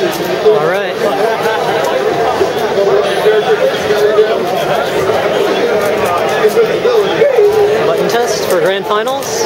All right. Button test for grand finals.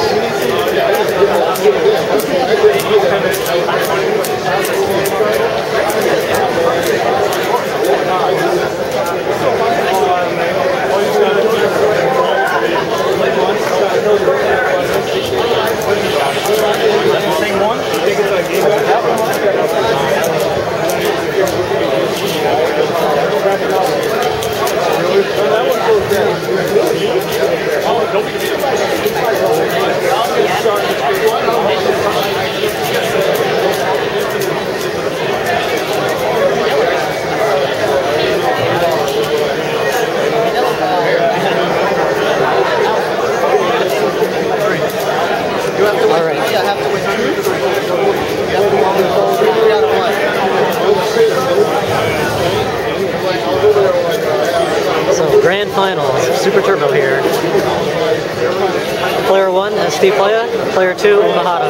finals. Super Turbo here. Player one is Steve Playa, player two, Umehara.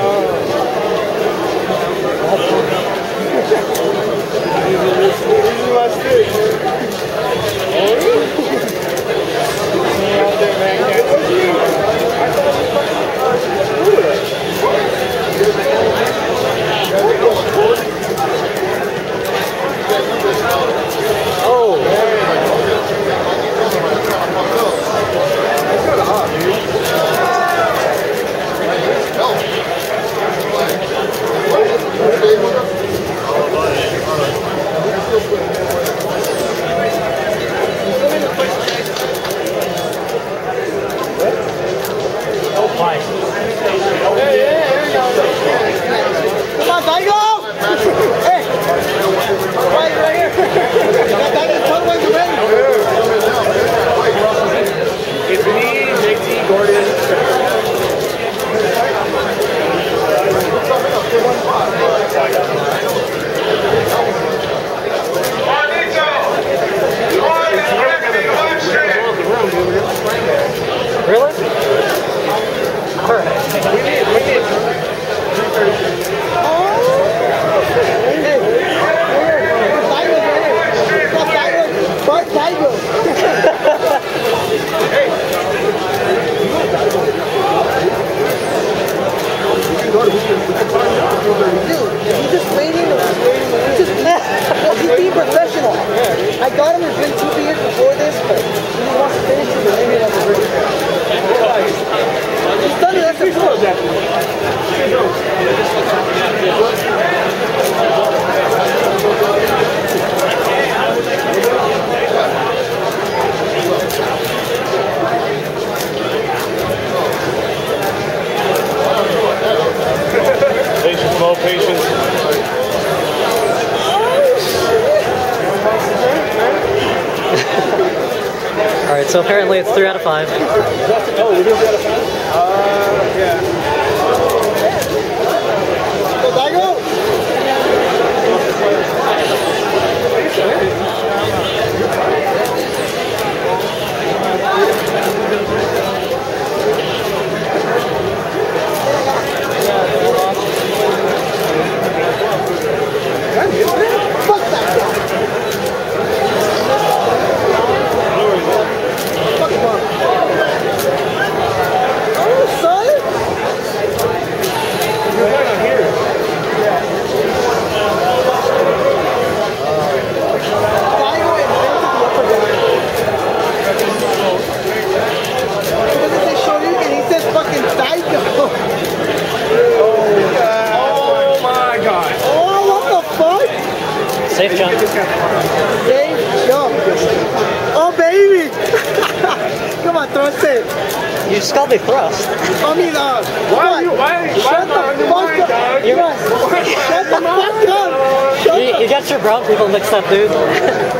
Alright, so apparently it's 3 out of 5. Oh, we're 3 out of 5? Uh, yeah. Safe jump. Safe jump. Oh, baby! Come on, thrust it safe. You scully thrust. I mean, uh, why are you, why, why Shut the fuck up. You're, Shut the fuck up. Shut you, you get your brown people mixed up, dude.